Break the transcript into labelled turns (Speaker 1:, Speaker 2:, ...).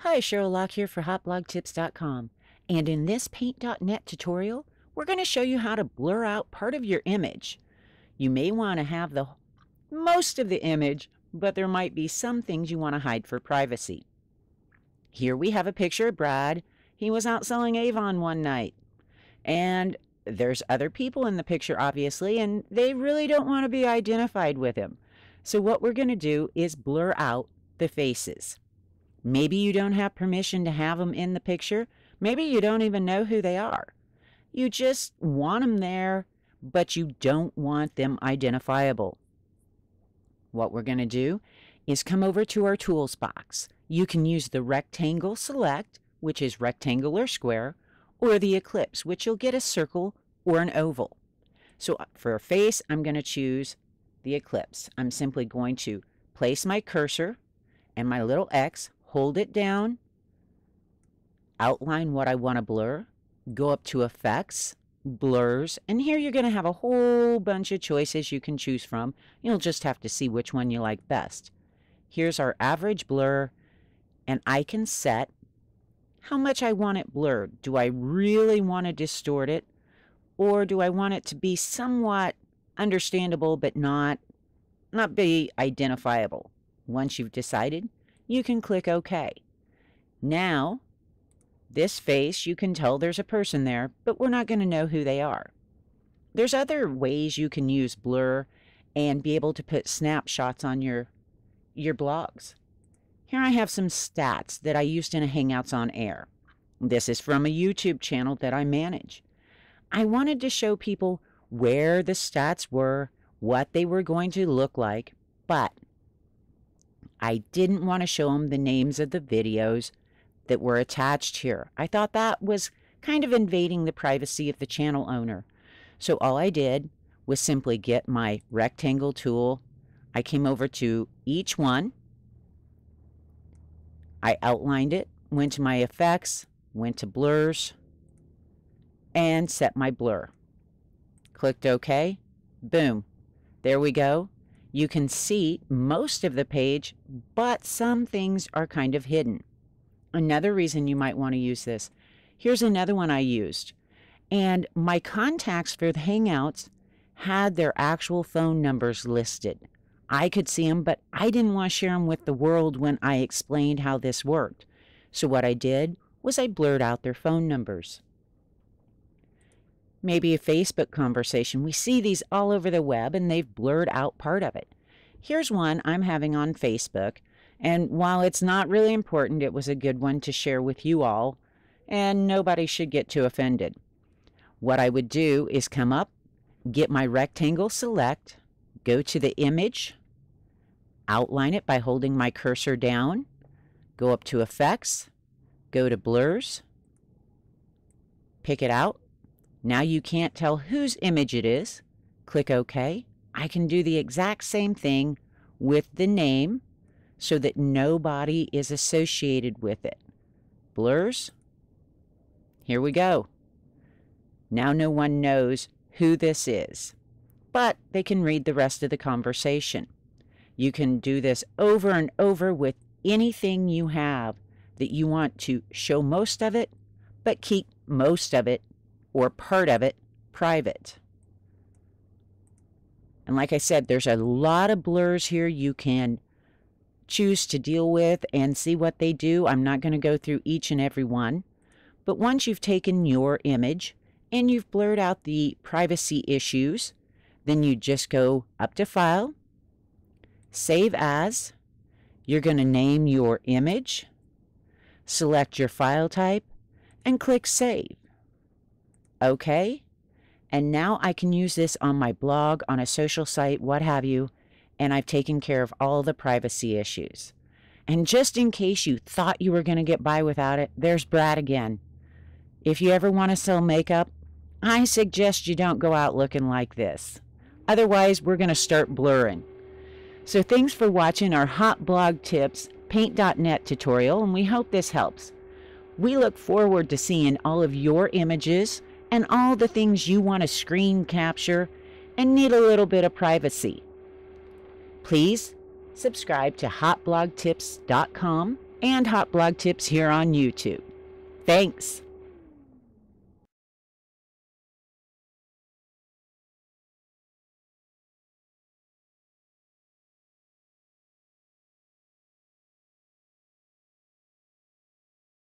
Speaker 1: Hi, Sheryl Loch here for hotblogtips.com. And in this paint.net tutorial, we're going to show you how to blur out part of your image. You may want to have the most of the image, but there might be some things you want to hide for privacy. Here we have a picture of Brad. He was out selling Avon one night. And there's other people in the picture, obviously, and they really don't want to be identified with him. So what we're going to do is blur out the faces. Maybe you don't have permission to have them in the picture. Maybe you don't even know who they are. You just want them there, but you don't want them identifiable. What we're going to do is come over to our tools box. You can use the rectangle select, which is rectangle or square, or the ellipse, which you'll get a circle or an oval. So uh, for a face, I'm going to choose the ellipse. I'm simply going to place my cursor and my little X, hold it down, outline what I want to blur, go up to effects, blurs, and here you're going to have a whole bunch of choices you can choose from. You'll just have to see which one you like best. Here's our average blur, and I can set how much I want it blurred. Do I really want to distort it? Or do I want it to be somewhat understandable but not, not be identifiable? Once you've decided, you can click OK. Now, this face, you can tell there's a person there, but we're not going to know who they are. There's other ways you can use blur and be able to put snapshots on your, your blogs. Here I have some stats that I used in a Hangouts on Air. This is from a YouTube channel that I manage. I wanted to show people where the stats were, what they were going to look like, but I didn't want to show them the names of the videos that were attached here. I thought that was kind of invading the privacy of the channel owner. So all I did was simply get my rectangle tool. I came over to each one I outlined it, went to my effects, went to blurs, and set my blur. Clicked OK. Boom. There we go. You can see most of the page, but some things are kind of hidden. Another reason you might want to use this. Here's another one I used. And my contacts for the Hangouts had their actual phone numbers listed. I could see them, but I didn't want to share them with the world when I explained how this worked. So what I did was I blurred out their phone numbers. Maybe a Facebook conversation. We see these all over the web and they've blurred out part of it. Here's one I'm having on Facebook, and while it's not really important, it was a good one to share with you all, and nobody should get too offended. What I would do is come up, get my rectangle select, go to the image, outline it by holding my cursor down, go up to effects, go to blurs, pick it out. Now you can't tell whose image it is. Click OK. I can do the exact same thing with the name so that nobody is associated with it. Blurs. Here we go. Now no one knows who this is but they can read the rest of the conversation. You can do this over and over with anything you have that you want to show most of it, but keep most of it or part of it private. And like I said, there's a lot of blurs here you can choose to deal with and see what they do. I'm not going to go through each and every one. But once you've taken your image and you've blurred out the privacy issues, then you just go up to File, Save As. You're going to name your image, select your file type, and click Save. OK. And now I can use this on my blog, on a social site, what have you, and I've taken care of all the privacy issues. And just in case you thought you were going to get by without it, there's Brad again. If you ever want to sell makeup, I suggest you don't go out looking like this. Otherwise, we're going to start blurring. So thanks for watching our Hot Blog Tips Paint.net tutorial, and we hope this helps. We look forward to seeing all of your images and all the things you want to screen capture and need a little bit of privacy. Please subscribe to hotblogtips.com and Hot Blog Tips here on YouTube. Thanks.